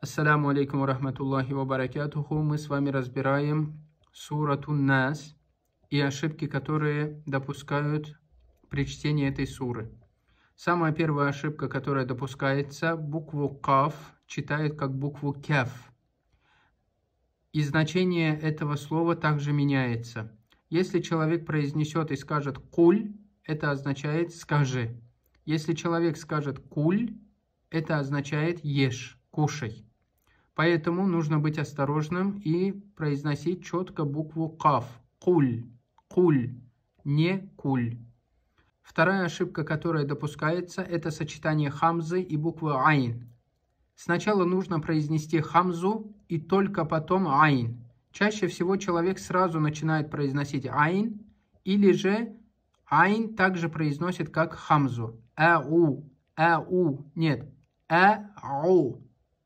Ассаляму алейкум рахматуллахи ва баракатуху. Мы с вами разбираем сурату Нас и ошибки, которые допускают при чтении этой суры. Самая первая ошибка, которая допускается, букву Каф читает как букву Кяф. И значение этого слова также меняется. Если человек произнесет и скажет «куль», это означает «скажи». Если человек скажет «куль», это означает «ешь», «кушай». Поэтому нужно быть осторожным и произносить четко букву каф. Куль. Куль. Не куль. Вторая ошибка, которая допускается, это сочетание хамзы и буквы айн. Сначала нужно произнести хамзу и только потом айн. Чаще всего человек сразу начинает произносить айн, или же айн также произносит как хамзу. А-у, а-у, нет, а-у,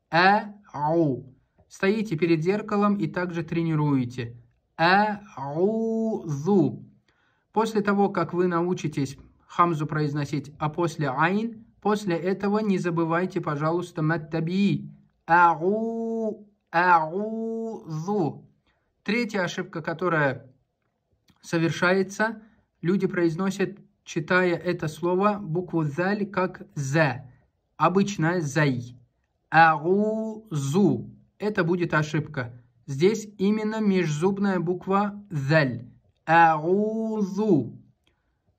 а ау. Стоите перед зеркалом и также тренируете. Аузу. После того, как вы научитесь хамзу произносить, а после айн, после этого не забывайте, пожалуйста, маттаби. Ау, аузу. Третья ошибка, которая совершается, люди произносят, читая это слово, букву «заль» как «за». Обычная «зай» аузу. Это будет ошибка. Здесь именно межзубная буква заль. Аузу.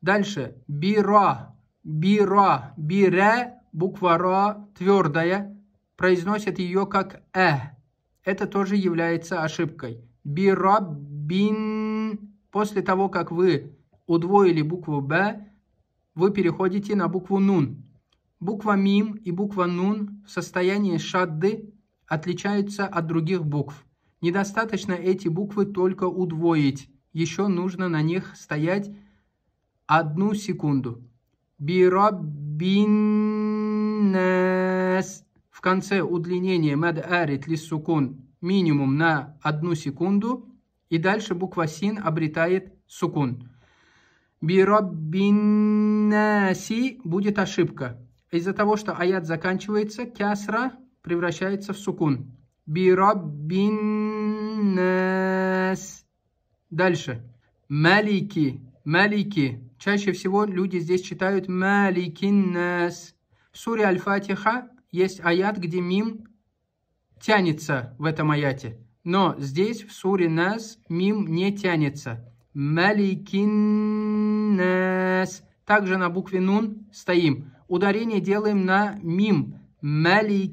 Дальше. Бира. Бира. Бире. Буква ра твердая. Произносят ее как э. Это тоже является ошибкой. Бира бин. После того, как вы удвоили букву Б, вы переходите на букву Нун. Буква мим и буква нун в состоянии шадды отличаются от других букв. Недостаточно эти буквы только удвоить. Еще нужно на них стоять одну секунду. Бираббиннас. В конце удлинения мад арит лиссукун минимум на одну секунду. И дальше буква син обретает сукун. Бираббиннаси будет ошибка. Из-за того, что аят заканчивается, кясра превращается в сукун. Бираббиннас. Дальше. Малики. Малики. Чаще всего люди здесь читают маликиннас. В суре Аль-Фатиха есть аят, где мим тянется в этом аяте. Но здесь в суре Нас мим не тянется. Маликиннас. Также на букве Нун стоим ударение делаем на мим. Маликиннас.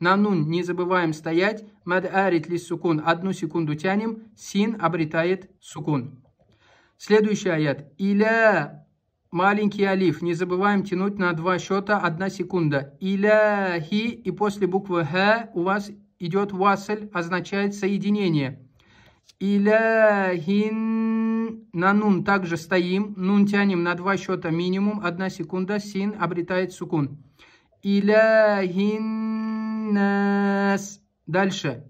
На нун не забываем стоять. Мад ли сукун. Одну секунду тянем. Син обретает сукун. Следующий аят. Иля маленький алиф. Не забываем тянуть на два счета. Одна секунда. Иляхи. И после буквы Х у вас идет васль. Означает соединение. Иляхин на нун также стоим. Нун тянем на два счета минимум. Одна секунда. Син обретает сукун. Иляхин. Дальше.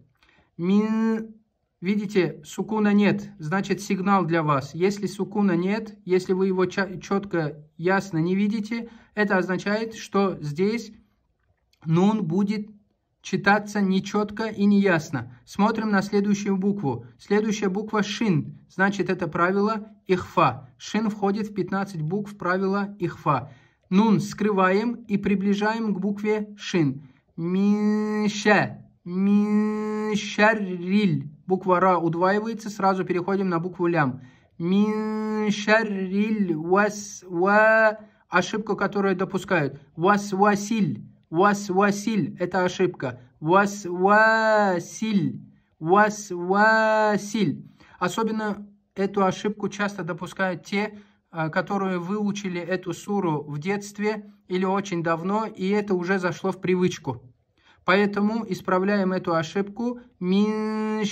Мин. Видите, сукуна нет, значит сигнал для вас. Если сукуна нет, если вы его четко, ясно не видите, это означает, что здесь нун будет читаться нечетко и неясно. Смотрим на следующую букву. Следующая буква шин, значит это правило ихфа. Шин входит в 15 букв правила ихфа. Нун скрываем и приближаем к букве шин. Миша, мишарриль. Буква ра удваивается, сразу переходим на букву лям. Мишарриль, вас, ва, ошибку, которую допускают. Вас, василь. Васвасиль – это ошибка. Васвасиль. Васвасиль. Особенно эту ошибку часто допускают те, а, которые выучили эту суру в детстве или очень давно, и это уже зашло в привычку. Поэтому исправляем эту ошибку. Мин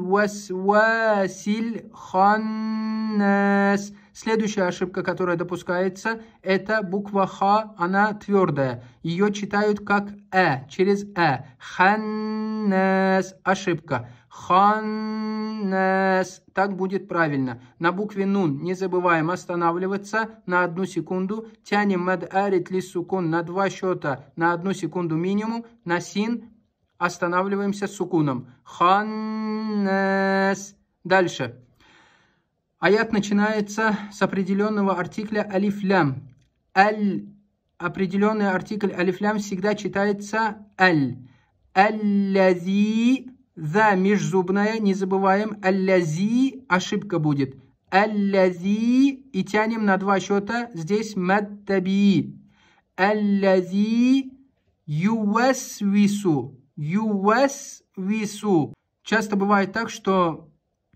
васвасиль ханнас. Следующая ошибка, которая допускается, это буква Х, она твердая. Ее читают как Э, через Э. Ханнас. Ошибка. Ханнас. Так будет правильно. На букве нун не забываем останавливаться на одну секунду. Тянем мад арит ли сукун на два счета на одну секунду минимум. На син останавливаемся с сукуном. Ханнас. Дальше. Аят начинается с определенного артикля алифлям. Аль определенный артикль алифлям всегда читается аль. Аллази, за межзубная, не забываем, аллази, ошибка будет. Аллази, и тянем на два счета, здесь мадтаби. Аллази ювасвису, ювасвису. Часто бывает так, что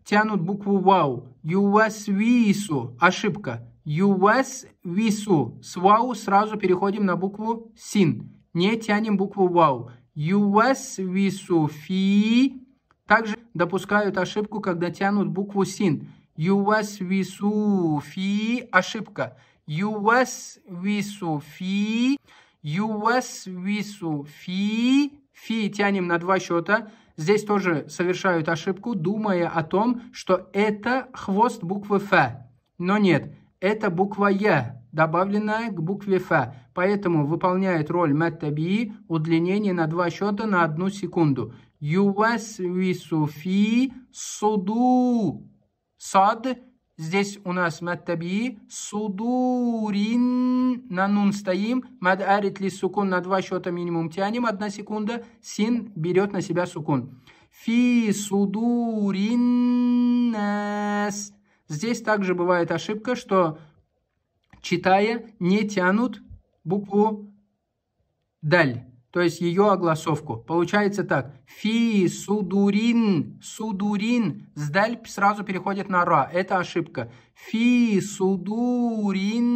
тянут букву вау. Ювасвису, ошибка. Ювас вису. С вау сразу переходим на букву син. Не тянем букву вау. Ювас вису фи. Также допускают ошибку, когда тянут букву син. Ювас вису фи. Ошибка. Ювас вису фи. Ювас вису фи. Фи тянем на два счета. Здесь тоже совершают ошибку, думая о том, что это хвост буквы Ф. Но нет, это буква Я, добавленная к букве Ф. Поэтому выполняет роль маттаби удлинение на два счета на одну секунду. Ювасвису фи суду. Сад. Здесь у нас маттаби. Судурин. На нун стоим. Мад арит ли сукун на два счета минимум тянем. Одна секунда. Син берет на себя сукун. Фи судурин нас. Здесь также бывает ошибка, что читая не тянут букву даль, то есть ее огласовку. Получается так. Фи судурин, судурин, с даль сразу переходит на ра. Это ошибка. Фи судурин.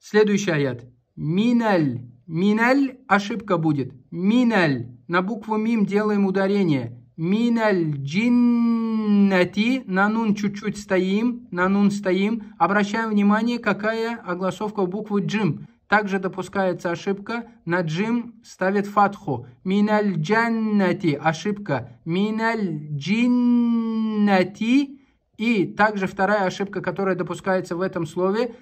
Следующий аят. Миналь. Миналь ошибка будет. Миналь. На букву мим делаем ударение. Миналь джиннати. На нун чуть-чуть стоим. На нун стоим. Обращаем внимание, какая огласовка в букву джим. Также допускается ошибка. На джим ставит фатху. Миналь джаннати. Ошибка. Миналь джиннати. И также вторая ошибка, которая допускается в этом слове,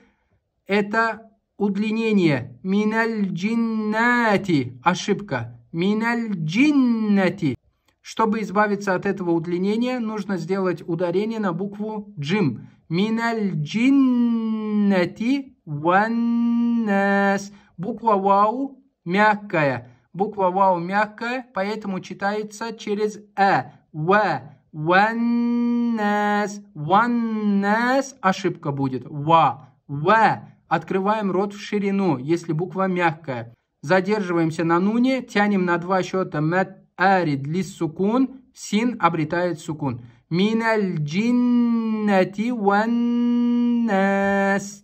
это удлинение. Миналь джиннати. Ошибка. Миналь джиннати. Чтобы избавиться от этого удлинения, нужно сделать ударение на букву джим. Миналь джиннати ваннас. Буква вау мягкая. Буква вау мягкая, поэтому читается через э. Ва. Ваннас. Ваннас. Ошибка будет. Ва. Ва. Открываем рот в ширину, если буква мягкая. Задерживаемся на нуне, тянем на два счета мэт арид лис сукун, син обретает сукун. Миналь джиннати ван нас.